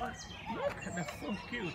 Look, that's so cute.